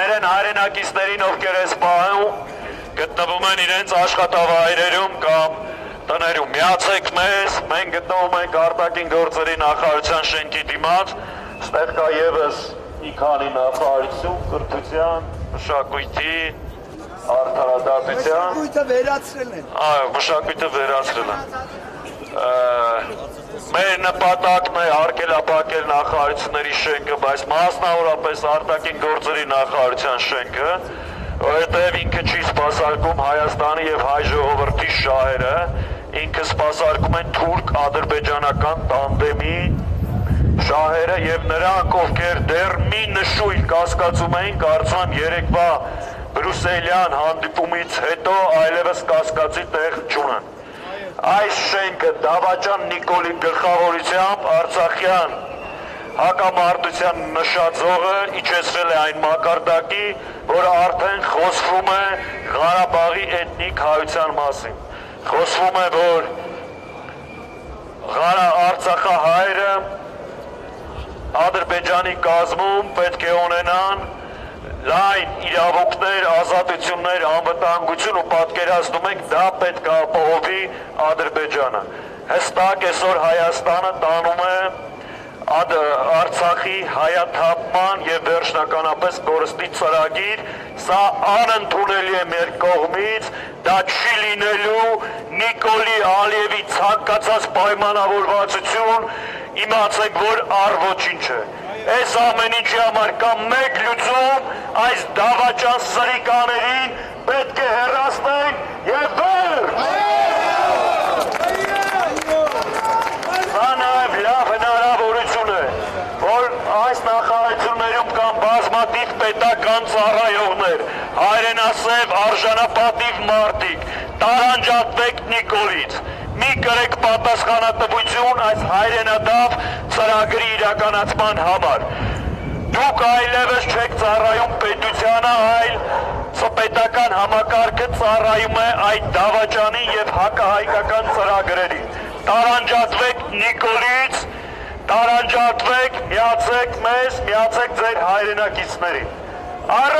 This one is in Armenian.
մերեն հայրենակիցներին, ովքեր այս պահում գտնվում են իրենց աշխատավայրերում կամ տներում։ Միացեք մեզ, մենք գտնվում ենք արտաքին գործերի նախարարության շենքի դիմաց, ստեղ կա եւս մի քանի նախարարություն, կրթության, մշակույթի, արդարադատության, Գույթը վերացրել են։ այո, մշակույթը վերացրել են։ Ա, Մեր նպատակն է արգելապակել նախարարությունների շենքը, բայց մասնավորապես արտաքին գործերի նախարարության շենքը, որովհետև ինքը չի սпасարկում Հայաստանի եւ հայ ժողովրդի շահերը, ինքը սпасարկում է թուրք-ադրբեջանական տանդեմի շահերը եւ նրանք, ովքեր դեռ մի նշույլ կասկածում էին, կարծում եմ երեկվա Բրուսելյան հանդիպումից հետո այլևս կասկածի տեղ չունեն։ Այս շենքը Դավաճան Նիկոլի գլխավորությամբ Արցախյան հակամարտության նշաձողը իջեցրել է այն մակարդակի, որը արդեն խոսվում է Ղարաբաղի էթնիկ հայության մասին։ Խոսվում է, որ Ղարա Արցախահայերը Ադրբեջանի կազմում պետք է ունենան լայն իրավունքներ, ազատություններ, անվտանգություն ու պատկերացնում ենք դա պետք է ապահովի Ադրբեջանը։ Հստակ այսօր Հայաստանը տանում է Ադ Արցախի հայաթափման եւ վերջնականապես կորստի ծրագիր, սա անընդունելի է մեր կողմից, դա չի լինելու Նիկոլի Ալիևի ցանկացած պայմանավորվածություն, իմացեք, որ առ ոչինչ է։ Այս ամեն ինչի համար կա մեկ լուծում, այս դավաճան սրիկաներին պետք է հեռացնեն եւ վեր։ Սա նաև լավ հնարավորություն է, որ այս նախարարություններում կան բազմաթիվ պետական ծառայողներ, հայրենասև արժանապատիվ մարդիկ, տարանջատվեք Նիկոլից, մի կրեք պատասխանատվություն այս հայրենադավ ծրագրի իրականացման համար։ Դուք այլևս չեք ծառայում պետությանը, այլ պետական համակարգը ծառայում է այդ դավաճանի եւ հակահայկական ծրագրերին։ Տարանջատվեք Նիկոլից, տարանջատվեք, միացեք մեզ, միացեք ձեր հայրենակիցներին։ Առանց